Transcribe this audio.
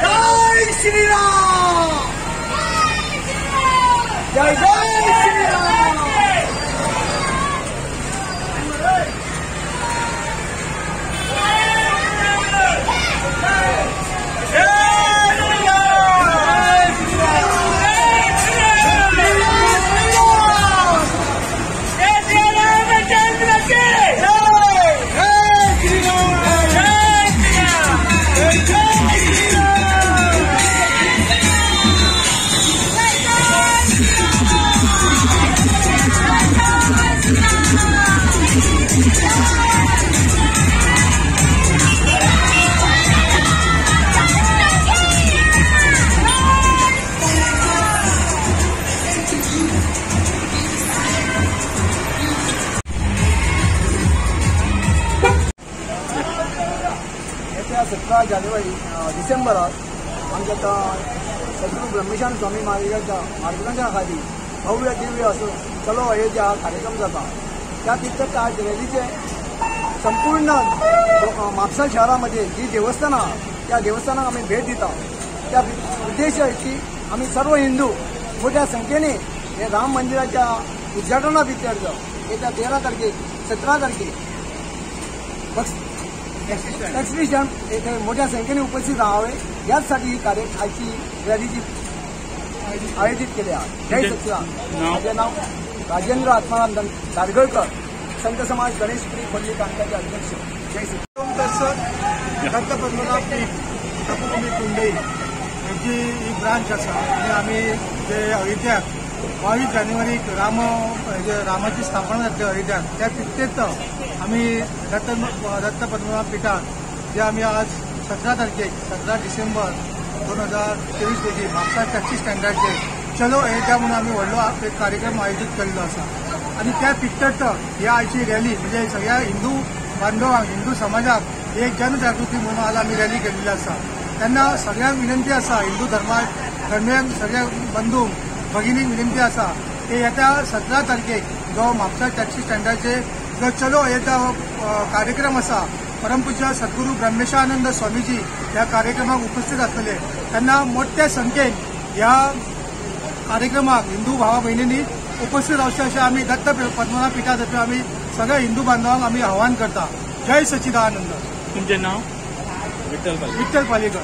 जय श्रीराम जय जय श्रीराम येत्या सतरा जानेवारी डिसेंबरात आमच्या आता सद्गुरू ब्रह्मेशान स्वामी महाराजांच्या मार्गदर्शनाखाली भव्य दिव्य असो चलो अयोध्या हा कार्यक्रम जाता त्या तितकंच आज रॅलीचे संपूर्ण म्हापसा शहरामध्ये जी देवस्थानं आहात त्या देवस्थानाक आम्ही भेट दिता. त्या उद्देश की आम्ही सर्व हिंदू मोठ्या संख्येने हे राम मंदिराच्या उद्घाटना भितर येत्या तेरा तारखेक सतरा तारखेक एक्झिबिशन येथे मोठ्या संख्येने उपस्थित राहावे याचसाठी ही कार्य आजची रॅलीची आयोजित केली आहे. जय सच्चिदानंद. माझे नाव राजेंद्र आत्माराम दं- दारगळकर. संत समाज गणेश पल्ली कांताचे अध्यक्ष. जय सच्चिदानंद. तसं दत्त पद्मनाभ कुंडई यांची ही ब्रांच आसा आनी आमी जे अयोध्याक बावीस जानेवारीक राम रामाची स्थापना जातली अयोध्याक त्या तितकेच आमी दत्त दत्त पद्मनाभ पिठाक जे आमी आज सतरा तारखेक सतरा डिसेंबर दोन हजार तेवीस रोजी म्हापसा टॅक्सी स्टँडर्डचे चलो अयोध्या म्हणून आमी व्हडलो एक कार्यक्रम आयोजीत केल्लो आसा आणि त्या पिक्चरचं ह्या आयची रॅली म्हणजे सगळ्या हिंदू बांधवांक हिंदू समाजाक एक जनजागृती म्हणून आज आमी रॅली केलेली आसा तेन्ना सगळ्यांक विनंती आसा हिंदू धर्मा धर्मियाक सगळ्या बंधूंक भगिनीक विनंती आसा की येत्या सतरा तारखेक जो म्हापसा टॅक्सी स्टँडाचे जो चलो अयोध्या हो कार्यक्रम आसा परमपूज्य सद्गुरू ब्रह्मेशानंद स्वामीजी ह्या कार्यक्रमाक उपस्थित आसतले तेन्ना मोठ्या संख्येन ह्या कार्यक्रमाक हिंदू भावा भयणींनी उपस्थित रावचे अशें आमी दत्त पद्मनाभ पिठा तर्फे आमी सगळ्या हिंदू बांधवांक आमी आव्हान करता. जय सच्चिदानंद. तुमचे नाव? विठ्ठल विठ्ठल पालेकर.